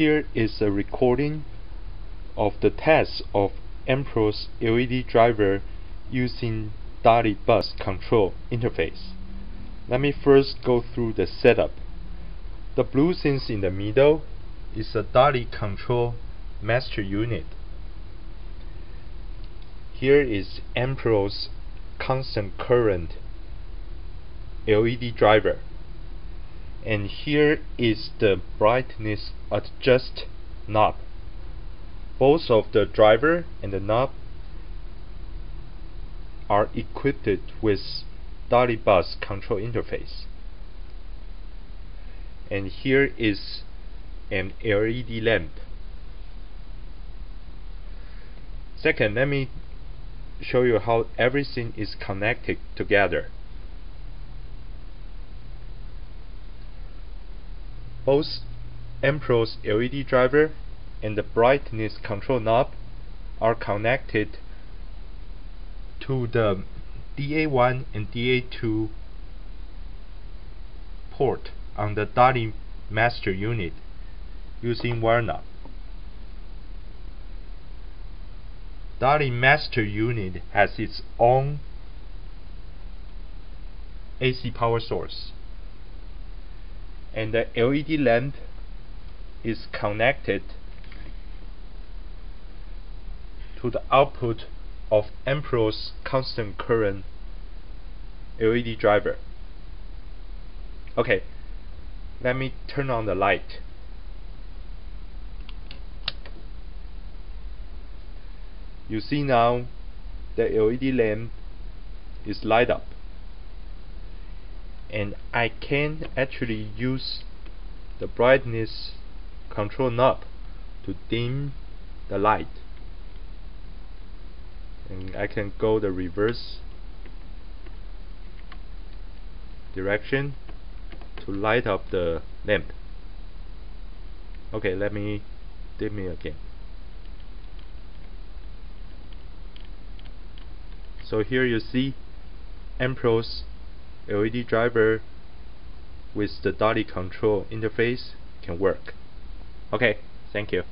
Here is a recording of the test of Amperor's LED driver using DALI bus control interface. Let me first go through the setup. The blue things in the middle is a DALI control master unit. Here is Amperor's constant current LED driver and here is the brightness adjust knob. Both of the driver and the knob are equipped with DALI bus control interface. And here is an LED lamp. Second let me show you how everything is connected together both Amperor's LED driver and the brightness control knob are connected to the DA1 and DA2 port on the DALI master unit using wire knob. DALI master unit has its own AC power source and the LED lamp is connected to the output of Amperor's constant current LED driver. Okay, let me turn on the light. You see now the LED lamp is light up and I can actually use the brightness control knob to dim the light. And I can go the reverse direction to light up the lamp. Okay let me dim it again. So here you see Amperor's LED driver with the DALI control interface can work. Okay, thank you.